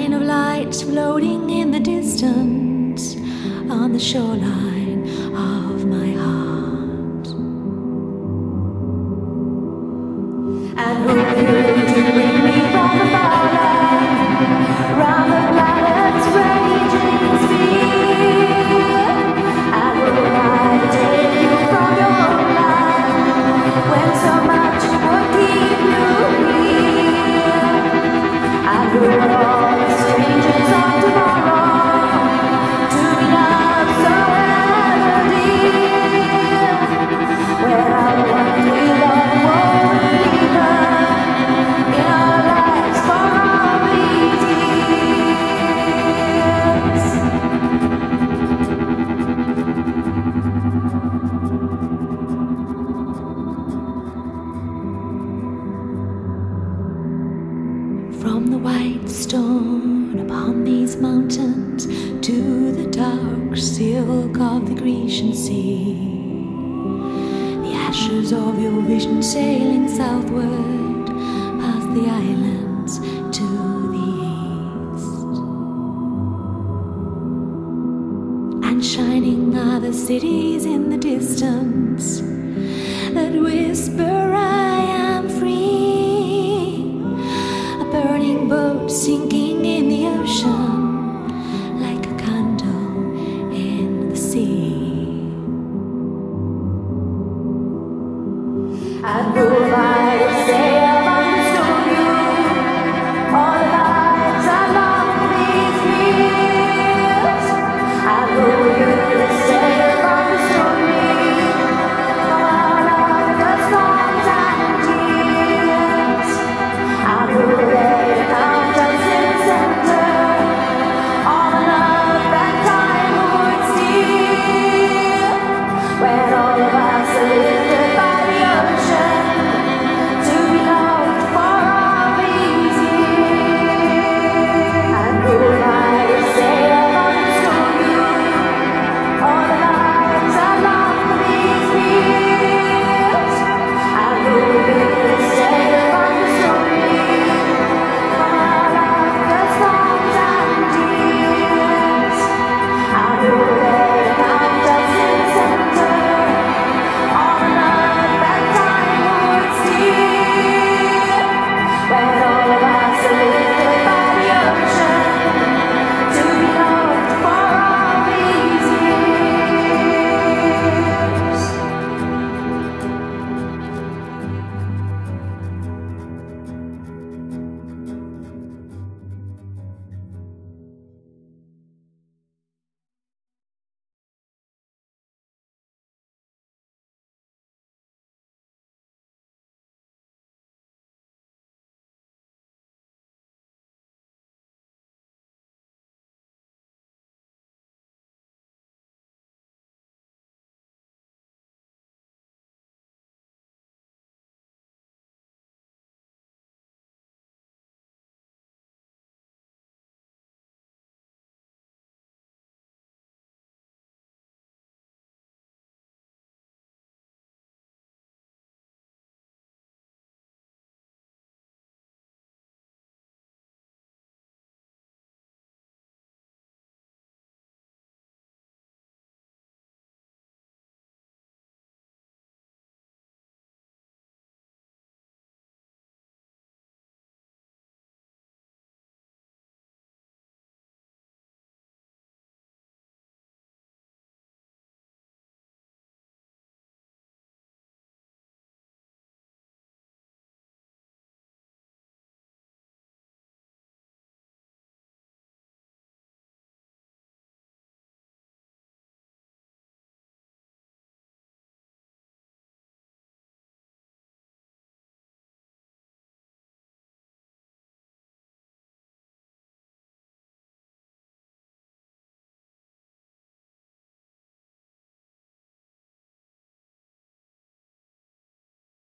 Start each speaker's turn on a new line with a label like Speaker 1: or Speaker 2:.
Speaker 1: line of lights floating in the distance on the shoreline mountains to the dark silk of the Grecian sea, the ashes of your vision sailing southward past the islands to the east. And shining are the cities in the distance that whisper, I am free. A burning boat sinking in the ocean.